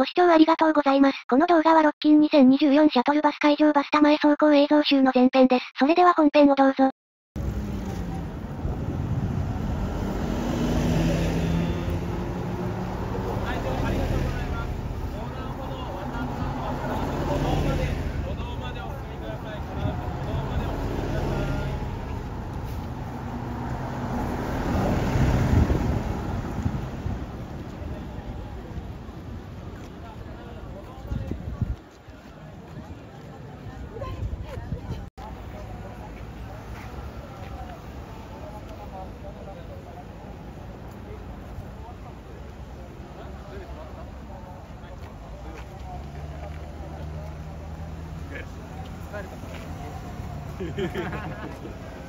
ご視聴ありがとうございます。この動画はロッキン2024シャトルバス会場バスタ前走行映像集の前編です。それでは本編をどうぞ。帰るかな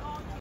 Come on.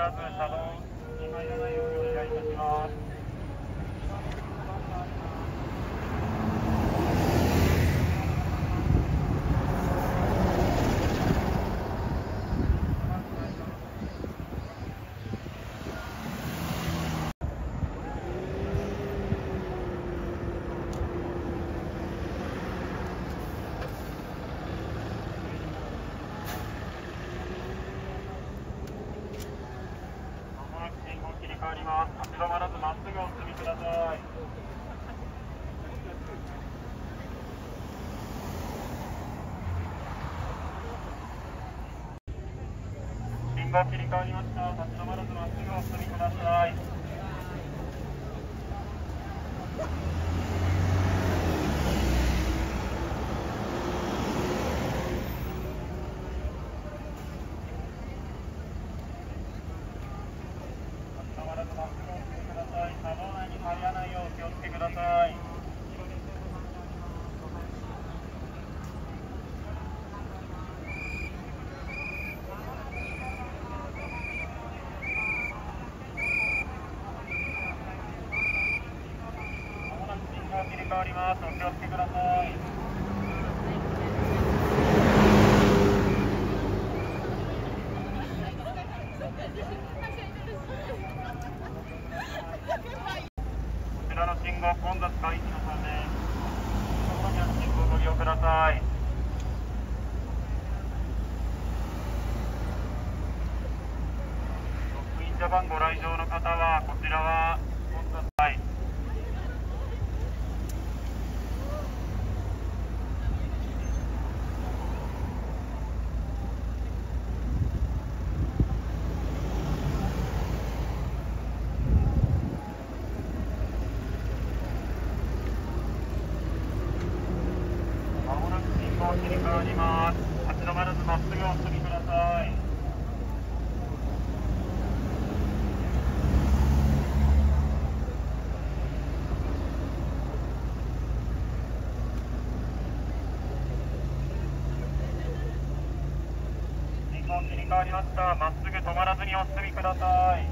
らず車道に入らないようにが切り替わりました。立ち止まらずまっすぐお進みください。ありました。まっすぐ止まらずにお進みください。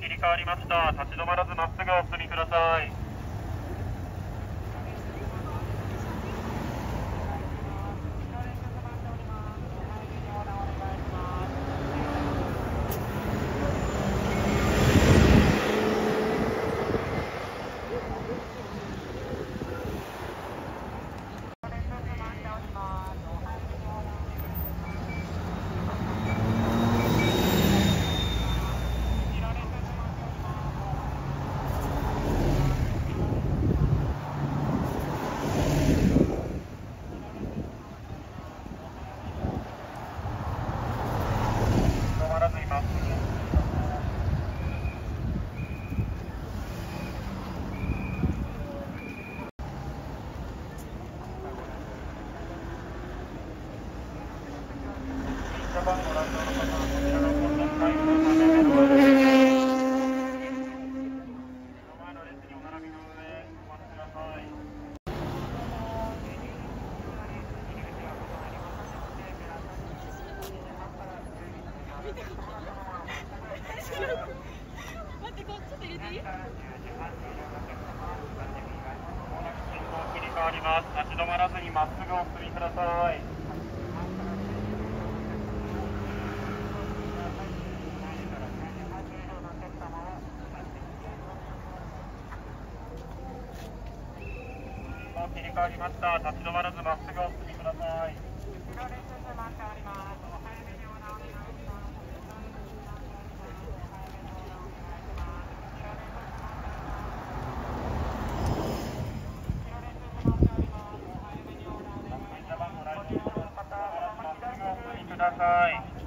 切り替わりました。立ち止まらずまっすぐお進みください。ずにまっすぐお進みください。切り替わりました。立ち止まらずまっすぐお進みください車番号来週の方、まっすぐお進みください。